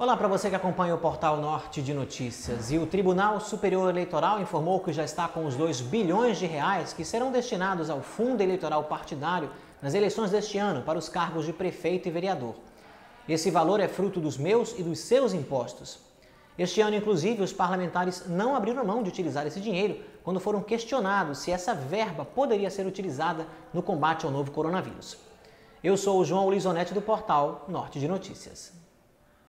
Olá para você que acompanha o portal Norte de Notícias. E o Tribunal Superior Eleitoral informou que já está com os 2 bilhões de reais que serão destinados ao fundo eleitoral partidário nas eleições deste ano para os cargos de prefeito e vereador. Esse valor é fruto dos meus e dos seus impostos. Este ano, inclusive, os parlamentares não abriram mão de utilizar esse dinheiro quando foram questionados se essa verba poderia ser utilizada no combate ao novo coronavírus. Eu sou o João Lisonete do portal Norte de Notícias.